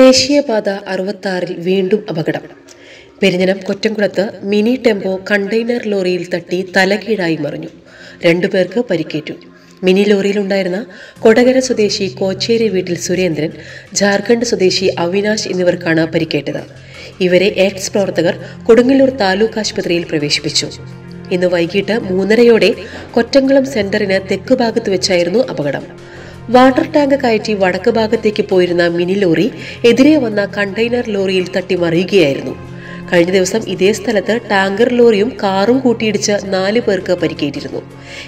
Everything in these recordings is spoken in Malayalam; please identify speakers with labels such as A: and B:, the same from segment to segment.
A: ദേശീയപാത അറുപത്താറിൽ വീണ്ടും അപകടം. പെരിഞ്ഞനം കൊറ്റംകുളത്ത് മിനി ടെമ്പോ കണ്ടെയ്നർ ലോറിയിൽ തട്ടി തലകീഴായി മറിഞ്ഞു. രണ്ടുപേർക്ക് പരിക്കേറ്റു. മിനി ലോറിയിലുണ്ടായിരുന്ന കൊടകര സ്വദേശി കോച്ചേരി വീട്ടിൽ സുരേന്ദ്രൻ ജാർഖണ്ഡ് സ്വദേശി അവിനാശ് എന്നിവർക്കാണ് പരിക്കേറ്റത്. ഇവരെ എക്സ് പ്രവർത്തകർ കൊടുങ്ങല്ലൂർ താലൂക്ക് ആശുപത്രിയിൽ പ്രവേശിപ്പിച്ചു. ഇന്ന് വൈകിട്ട് മൂന്നരയോടെ കൊറ്റംകുളം സെന്ററിന് തെക്ക് ഭാഗത്ത് വെച്ചായിരുന്നു അപകടം. വാട്ടർ ടാങ്ക് കയറ്റി വടക്ക് ഭാഗത്തേക്ക് പോയിരുന്ന മിനി ലോറി എതിരെ വന്ന കണ്ടെയ്നർ ലോറിയിൽ തട്ടിമറിയുകയായിരുന്നു. കഴിഞ്ഞ ദിവസം ഇതേ സ്ഥലത്ത് ടാങ്കർ ലോറിയും കാറും കൂട്ടിയിടിച്ച് നാല് പേർക്ക് പരിക്കേറ്റിരുന്നു.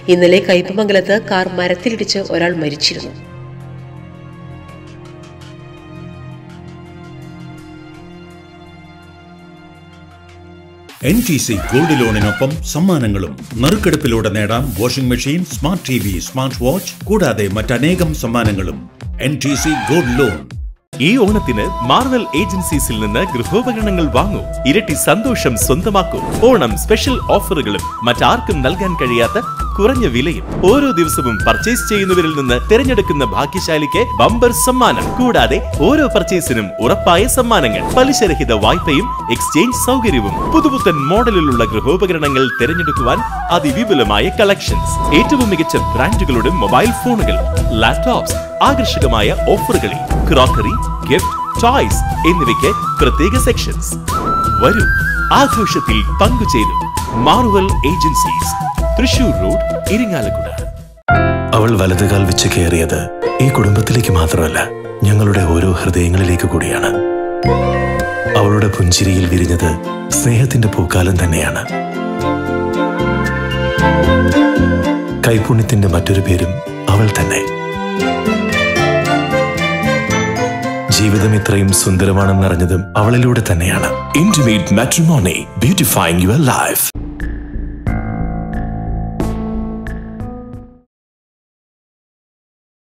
A: ഇന്നലെ കയ്പമംഗലത്ത് കാർ മരത്തിലിടിച്ച് ഒരാൾ മരിച്ചിരുന്നു.
B: എൻ ടി സി ഗോൾഡ് ലോണിനൊപ്പം സമ്മാനങ്ങളും നറുക്കെടുപ്പിലൂടെ നേടാം washing machine smart T V smart watch കൂടാതെ മറ്റനേകം സമ്മാനങ്ങളും. N T C gold loan
C: ഈ ഓണത്തിന് മാർവൽ ഏജൻസീസിൽ നിന്ന് ഗൃഹോപകരണങ്ങൾ വാങ്ങൂ. ഇരട്ടി സന്തോഷം സ്വന്തമാക്കൂ. ഓണം സ്പെഷ്യൽ ഓഫറുകളും മറ്റാർക്കും നൽകാൻ കഴിയാത്ത കുറഞ്ഞ വിലയും ഓരോ ദിവസവും പർച്ചേസ് ചെയ്യുന്നവരിൽ നിന്ന് തിരഞ്ഞെടുക്കുന്ന ഭാഗ്യശാലിക്ക് ബമ്പർ സമ്മാനം. കൂടാതെ ഓരോ പർച്ചേസിനും ഉറപ്പായ സമ്മാനങ്ങൾ. പലിശരഹിത വായ്പയും എക്സ്ചേഞ്ച് സൗകര്യവും. പുതുപുത്തൻ മോഡലിലുള്ള ഗൃഹോപകരണങ്ങൾ തിരഞ്ഞെടുക്കുവാൻ അതിവിപുലമായ കളക്ഷൻസ് ഏറ്റവും മികച്ച ബ്രാൻഡുകളുടെ മൊബൈൽ ഫോണുകൾ ലാപ്ടോപ്സ് ആകർഷകമായ ഓഫറുകളിൽ ക്രോക്കറി ഗിഫ്റ്റ് ചോയ്സ് എന്നിവയ്ക്ക് പ്രത്യേക സെക്ഷൻസ് വരും. ആഘോഷത്തിൽ പങ്കുചേരും. Marvel agencies Thrissur road Irinjalakuda.
D: അവൾ വലതുകാൽ വെച്ച് കയറിയത് ഈ കുടുംബത്തിലേക്ക് മാത്രമല്ല ഞങ്ങളുടെ ഓരോ ഹൃദയങ്ങളിലേക്ക് കൂടിയാണ്. അവളുടെ പുഞ്ചിരിയിൽ വിരിഞ്ഞത് സ്നേഹത്തിന്റെ പൂക്കാലം തന്നെയാണ്. കൈപുണ്യത്തിന്റെ മറ്റൊരു പേരും അവൾ തന്നെ. ജീവിതം ഇത്രയും സുന്ദരമാണെന്നറിഞ്ഞതും അവളിലൂടെ തന്നെയാണ്. Intimate matrimony beautifying your life